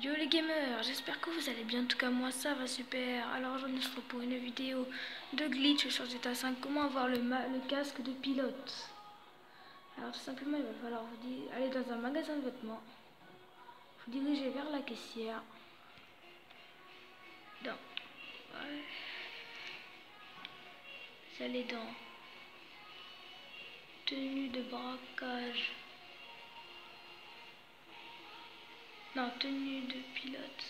Yo les gamers, j'espère que vous allez bien, en tout cas moi ça va super. Alors aujourd'hui on se pour une vidéo de glitch sur GTA 5, comment avoir le, casque de pilote? Alors tout simplement il va falloir vous aller dans un magasin de vêtements, vous diriger vers la caissière. Dans. Vous allez dans tenue de braquage. Non, tenue de pilote.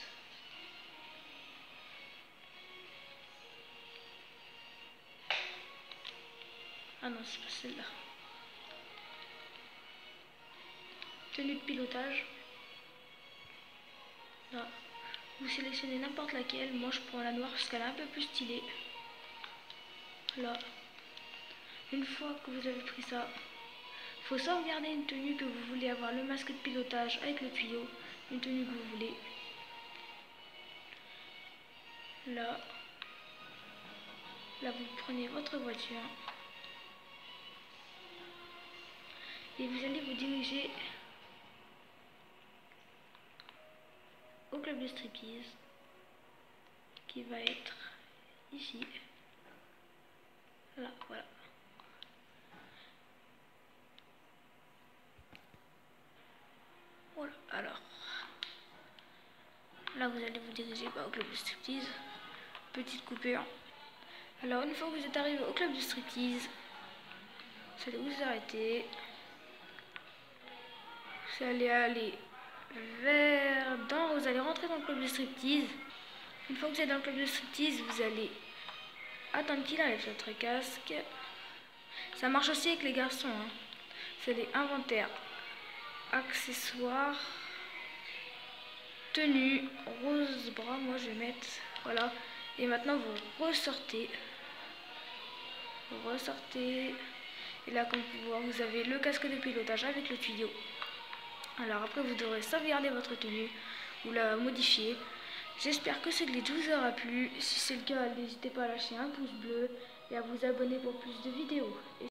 Ah non, c'est pas celle-là. Tenue de pilotage. Là. Vous sélectionnez n'importe laquelle. Moi, je prends la noire parce qu'elle est un peu plus stylée. Là. Une fois que vous avez pris ça, faut sauvegarder une tenue que vous voulez avoir, le masque de pilotage avec le tuyau une tenue que vous voulez. Là, là vous prenez votre voiture et vous allez vous diriger au club de striptease qui va être ici. Là, voilà. Voilà, alors. Vous allez vous diriger au club de striptease. Petite coupure. Alors, une fois que vous êtes arrivé au club de striptease, vous allez vous arrêter. Vous allez aller vers dans, vous allez rentrer dans le club de striptease. Une fois que vous êtes dans le club de striptease, vous allez attendre qu'il enlève votre casque. Ça marche aussi avec les garçons. Hein. C'est les inventaires, accessoires tenue rose bras moi je vais mettre voilà. Et maintenant vous ressortez. Vous ressortez. Et là comme vous pouvez vous avez le casque de pilotage avec le tuyau. Alors après vous devrez sauvegarder votre tenue ou la modifier. J'espère que ce glitch vous aura plu. Si c'est le cas n'hésitez pas à lâcher un pouce bleu et à vous abonner pour plus de vidéos